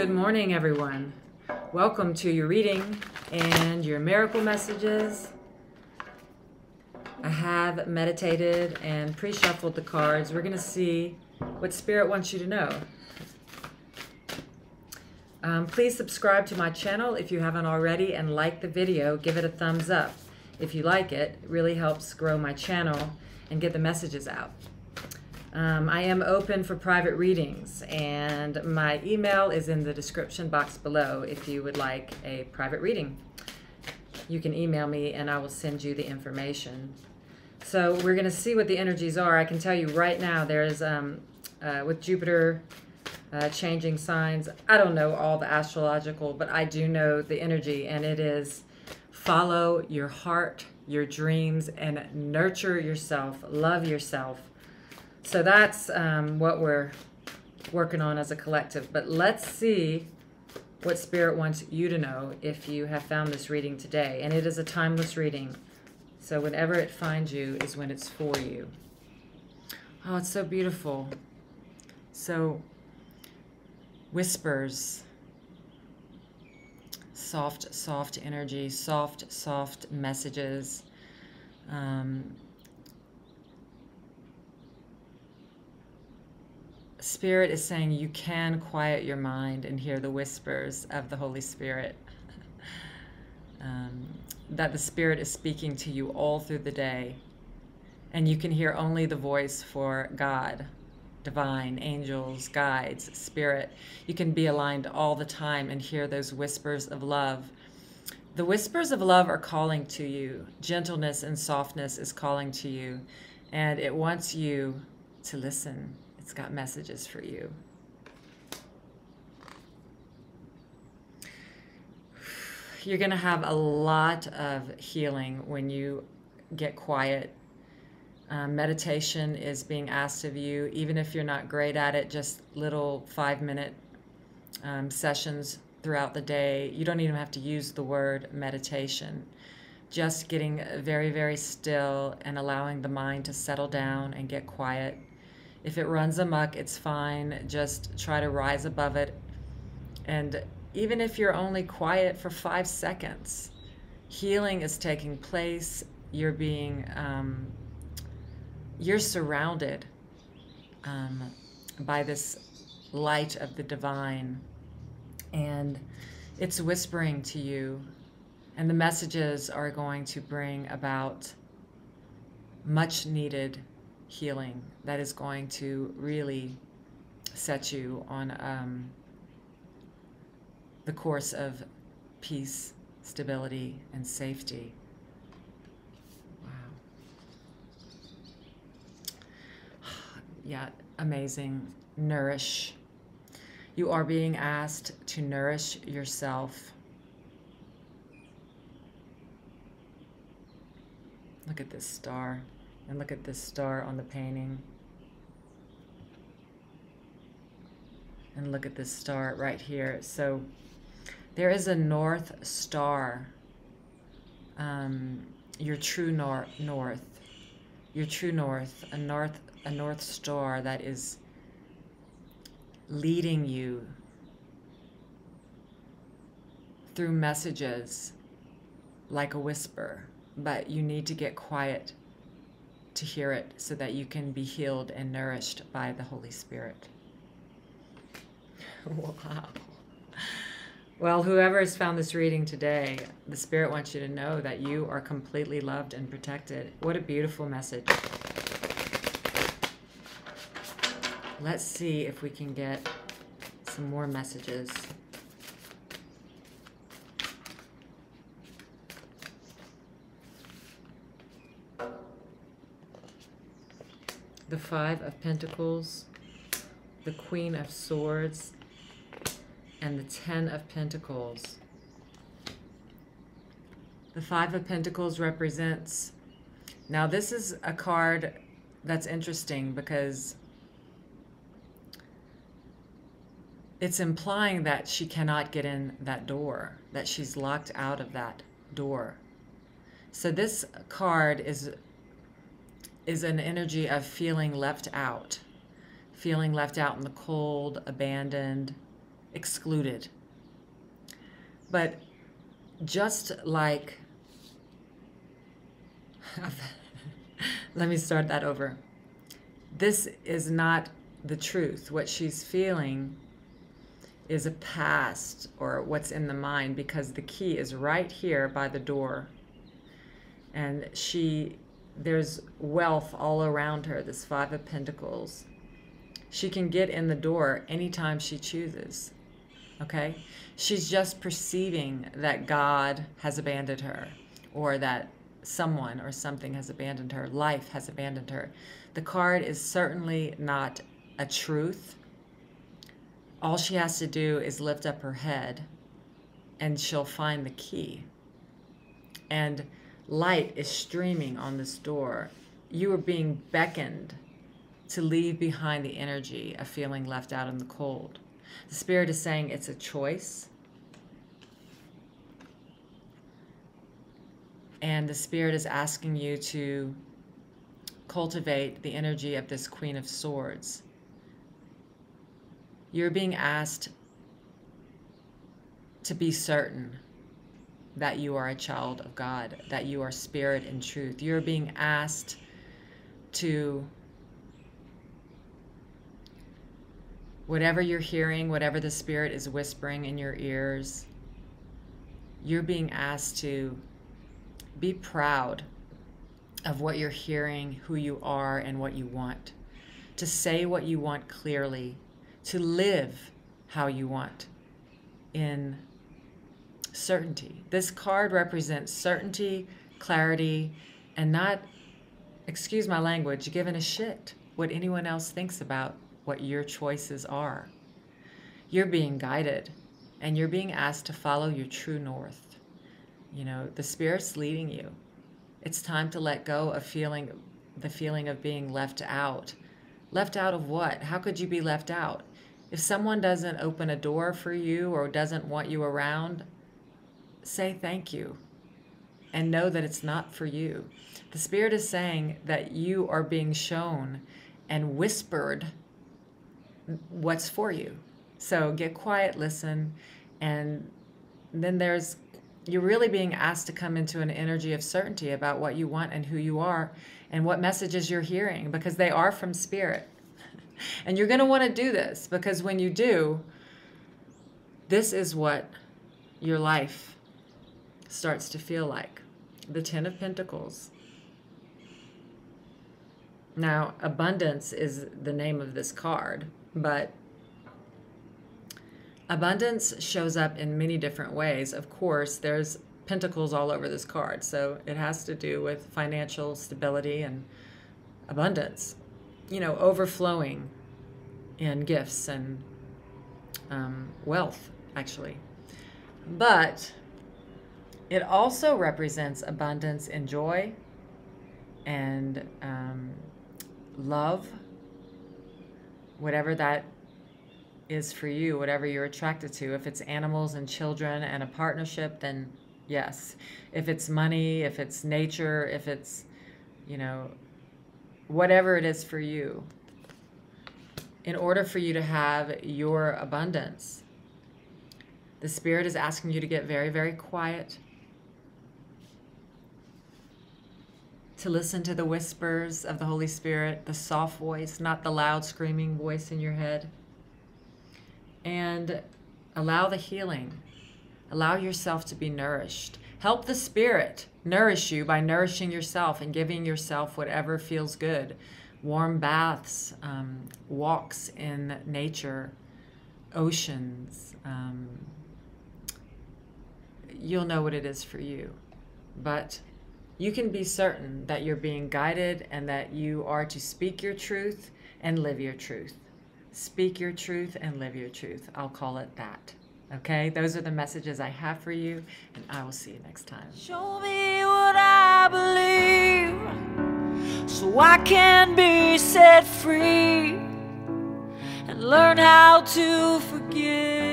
Good morning, everyone. Welcome to your reading and your miracle messages. I have meditated and pre shuffled the cards. We're going to see what Spirit wants you to know. Um, please subscribe to my channel if you haven't already and like the video. Give it a thumbs up if you like it. It really helps grow my channel and get the messages out. Um, I am open for private readings, and my email is in the description box below if you would like a private reading. You can email me and I will send you the information. So we're going to see what the energies are. I can tell you right now, there's um, uh, with Jupiter uh, changing signs. I don't know all the astrological, but I do know the energy, and it is follow your heart, your dreams, and nurture yourself, love yourself so that's um, what we're working on as a collective. But let's see what Spirit wants you to know if you have found this reading today. And it is a timeless reading. So whenever it finds you is when it's for you. Oh, it's so beautiful. So, whispers, soft, soft energy, soft, soft messages. Um, Spirit is saying you can quiet your mind and hear the whispers of the Holy Spirit. um, that the Spirit is speaking to you all through the day. And you can hear only the voice for God, divine, angels, guides, spirit. You can be aligned all the time and hear those whispers of love. The whispers of love are calling to you. Gentleness and softness is calling to you. And it wants you to listen it's got messages for you. You're going to have a lot of healing when you get quiet. Um, meditation is being asked of you, even if you're not great at it, just little five minute um, sessions throughout the day. You don't even have to use the word meditation. Just getting very, very still and allowing the mind to settle down and get quiet if it runs amok, it's fine. Just try to rise above it. And even if you're only quiet for five seconds, healing is taking place. You're being, um, you're surrounded um, by this light of the divine. And it's whispering to you. And the messages are going to bring about much needed healing that is going to really set you on um, the course of peace, stability, and safety. Wow. Yeah, amazing. Nourish. You are being asked to nourish yourself. Look at this star. And look at this star on the painting. And look at this star right here. So there is a north star. Um, your true nor north. Your true north. A north a north star that is leading you through messages like a whisper, but you need to get quiet to hear it so that you can be healed and nourished by the Holy Spirit. Wow. Well, whoever has found this reading today, the Spirit wants you to know that you are completely loved and protected. What a beautiful message. Let's see if we can get some more messages. The Five of Pentacles, the Queen of Swords, and the Ten of Pentacles. The Five of Pentacles represents, now this is a card that's interesting because it's implying that she cannot get in that door, that she's locked out of that door. So this card is is an energy of feeling left out, feeling left out in the cold, abandoned, excluded. But just like, let me start that over. This is not the truth. What she's feeling is a past or what's in the mind because the key is right here by the door. And she, there's wealth all around her, this Five of Pentacles. She can get in the door anytime she chooses. Okay? She's just perceiving that God has abandoned her or that someone or something has abandoned her, life has abandoned her. The card is certainly not a truth. All she has to do is lift up her head and she'll find the key. And light is streaming on this door. You are being beckoned to leave behind the energy of feeling left out in the cold. The Spirit is saying it's a choice. And the Spirit is asking you to cultivate the energy of this Queen of Swords. You're being asked to be certain that you are a child of God, that you are spirit and truth. You're being asked to whatever you're hearing, whatever the Spirit is whispering in your ears, you're being asked to be proud of what you're hearing, who you are, and what you want. To say what you want clearly, to live how you want in certainty. This card represents certainty, clarity, and not, excuse my language, giving a shit what anyone else thinks about what your choices are. You're being guided and you're being asked to follow your true north. You know, the spirit's leading you. It's time to let go of feeling the feeling of being left out. Left out of what? How could you be left out? If someone doesn't open a door for you or doesn't want you around, say thank you and know that it's not for you. The Spirit is saying that you are being shown and whispered what's for you. So get quiet, listen, and then there's you're really being asked to come into an energy of certainty about what you want and who you are and what messages you're hearing because they are from spirit. and you're going to want to do this because when you do, this is what your life starts to feel like. The Ten of Pentacles. Now, abundance is the name of this card. But abundance shows up in many different ways. Of course, there's pentacles all over this card, so it has to do with financial stability and abundance. You know, overflowing in gifts and um, wealth, actually. But it also represents abundance and joy and um, love whatever that is for you, whatever you're attracted to. If it's animals and children and a partnership, then yes. If it's money, if it's nature, if it's, you know, whatever it is for you, in order for you to have your abundance, the Spirit is asking you to get very, very quiet to listen to the whispers of the Holy Spirit, the soft voice, not the loud screaming voice in your head. And allow the healing. Allow yourself to be nourished. Help the Spirit nourish you by nourishing yourself and giving yourself whatever feels good. Warm baths, um, walks in nature, oceans. Um, you'll know what it is for you. But you can be certain that you're being guided and that you are to speak your truth and live your truth. Speak your truth and live your truth. I'll call it that. Okay, those are the messages I have for you, and I will see you next time. Show me what I believe so I can be set free and learn how to forgive.